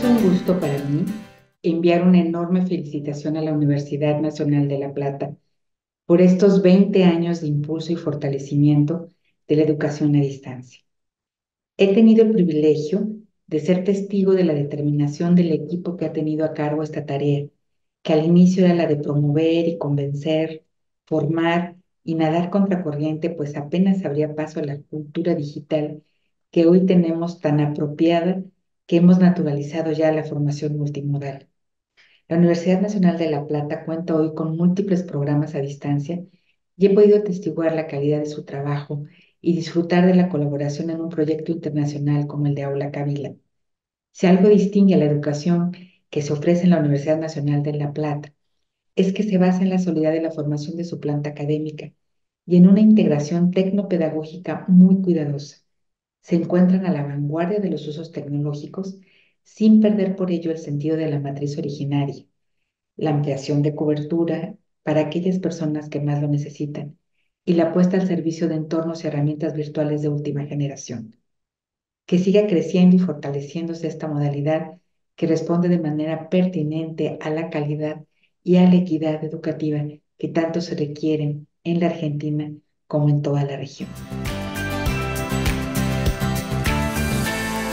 un gusto para mí enviar una enorme felicitación a la Universidad Nacional de La Plata por estos 20 años de impulso y fortalecimiento de la educación a distancia. He tenido el privilegio de ser testigo de la determinación del equipo que ha tenido a cargo esta tarea, que al inicio era la de promover y convencer, formar y nadar contracorriente, pues apenas habría paso a la cultura digital que hoy tenemos tan apropiada que hemos naturalizado ya la formación multimodal. La Universidad Nacional de La Plata cuenta hoy con múltiples programas a distancia y he podido atestiguar la calidad de su trabajo y disfrutar de la colaboración en un proyecto internacional como el de Aula Kabila. Si algo distingue a la educación que se ofrece en la Universidad Nacional de La Plata, es que se basa en la solidez de la formación de su planta académica y en una integración tecnopedagógica muy cuidadosa. Se encuentran a la vanguardia de los usos tecnológicos sin perder por ello el sentido de la matriz originaria, la ampliación de cobertura para aquellas personas que más lo necesitan y la puesta al servicio de entornos y herramientas virtuales de última generación. Que siga creciendo y fortaleciéndose esta modalidad que responde de manera pertinente a la calidad y a la equidad educativa que tanto se requieren en la Argentina como en toda la región.